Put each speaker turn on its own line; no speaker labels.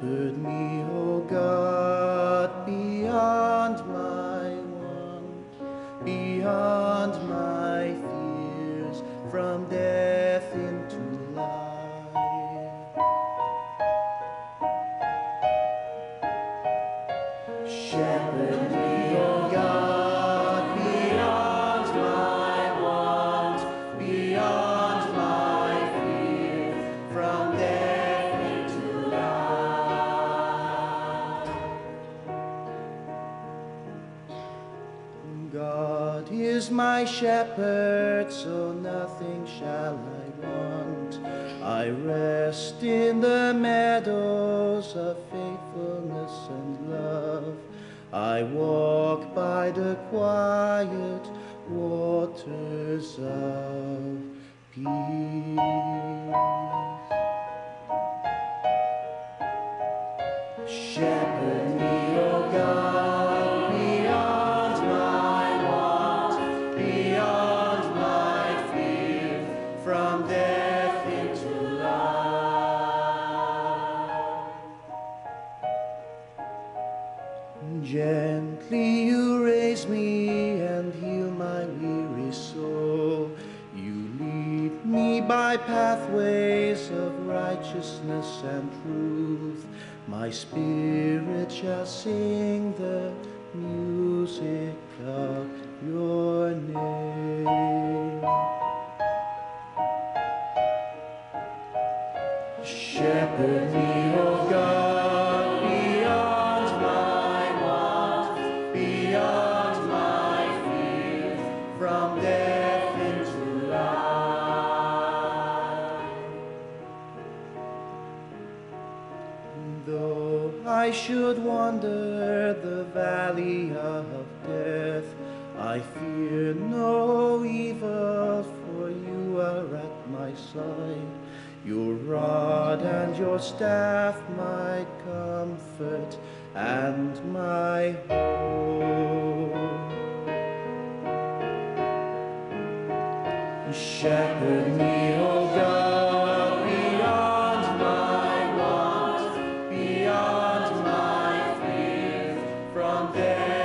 Shepherd me, O God, beyond my want, beyond my fears, from death into life. Shepherd me, O God. God is my shepherd, so nothing shall I want. I rest in the meadows of faithfulness and love. I walk by the quiet waters of peace. Shepherd me, O God, Gently you raise me and heal my weary soul. You lead me by pathways of righteousness and truth. My spirit shall sing the music of your name. Shepherd me, I should wander the valley of death, I fear no evil, for you are at my side. Your rod and your staff, my comfort and my hope. Shepherd me, Yeah.